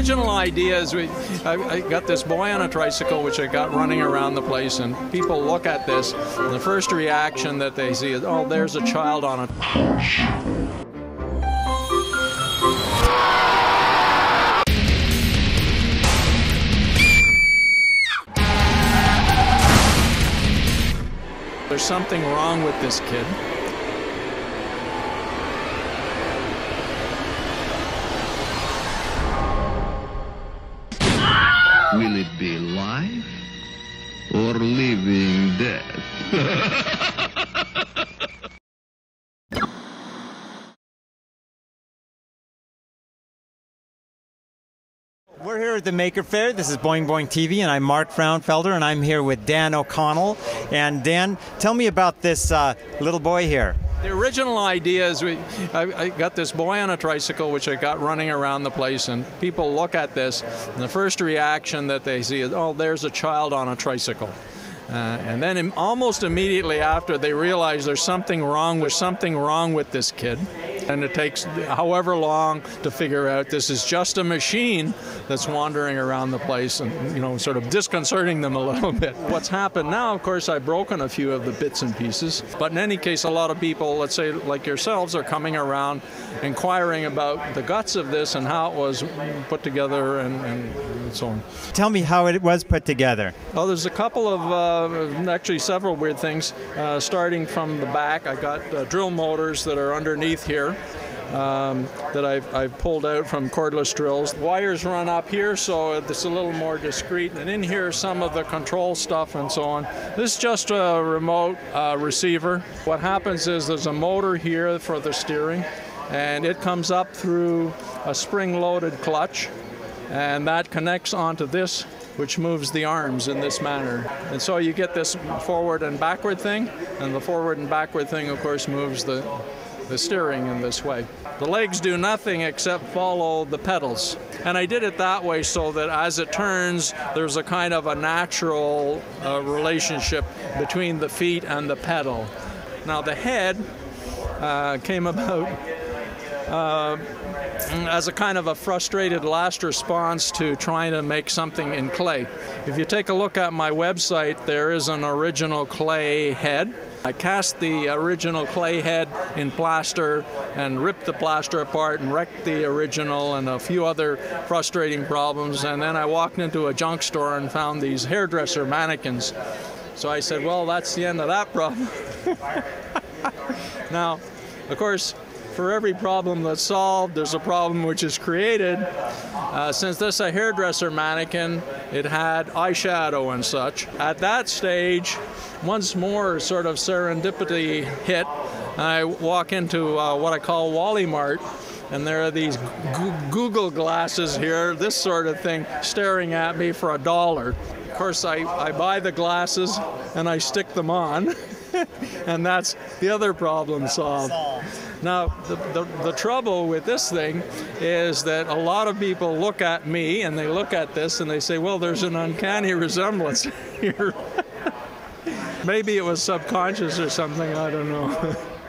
original idea is we, I, I, got this boy on a tricycle which I got running around the place, and people look at this, and the first reaction that they see is, oh, there's a child on a. There's something wrong with this kid. Will it be life or living death? We're here at the Maker Faire. This is Boing Boing TV, and I'm Mark Frauenfelder, and I'm here with Dan O'Connell. And Dan, tell me about this uh, little boy here. The original idea is we, I, I, got this boy on a tricycle which I got running around the place, and people look at this, and the first reaction that they see is, oh, there's a child on a tricycle. Uh, and then almost immediately after, they realize there's something wrong with something wrong with this kid and it takes however long to figure out this is just a machine that's wandering around the place and you know sort of disconcerting them a little bit. What's happened now, of course, I've broken a few of the bits and pieces, but in any case, a lot of people, let's say like yourselves, are coming around inquiring about the guts of this and how it was put together and, and so on. Tell me how it was put together. Oh, there's a couple of uh, actually several weird things. Uh, starting from the back, I got uh, drill motors that are underneath here um, that I've, I've, pulled out from cordless drills. Wires run up here, so it's a little more discreet. And in here, some of the control stuff and so on. This is just a remote uh, receiver. What happens is there's a motor here for the steering, and it comes up through a spring-loaded clutch, and that connects onto this which moves the arms in this manner. And so you get this forward and backward thing, and the forward and backward thing, of course, moves the, the steering in this way. The legs do nothing except follow the pedals. And I did it that way so that as it turns, there's a kind of a natural uh, relationship between the feet and the pedal. Now the head uh, came about uh, as a kind of a frustrated last response to trying to make something in clay. If you take a look at my website, there is an original clay head I cast the original clay head in plaster and ripped the plaster apart and wrecked the original and a few other frustrating problems. And then I walked into a junk store and found these hairdresser mannequins. So I said, well, that's the end of that problem. now, of course, for every problem that's solved, there's a problem which is created. Uh, since this is a hairdresser mannequin, it had eyeshadow and such. At that stage, once more sort of serendipity hit. I walk into uh, what I call Wally Mart, and there are these Google glasses here, this sort of thing, staring at me for a dollar. Of course, I, I buy the glasses and I stick them on, and that's the other problem solved. Now, the, the, the, trouble with this thing is that a lot of people look at me and they look at this and they say, well, there's an uncanny resemblance here. Maybe it was subconscious or something, I don't know.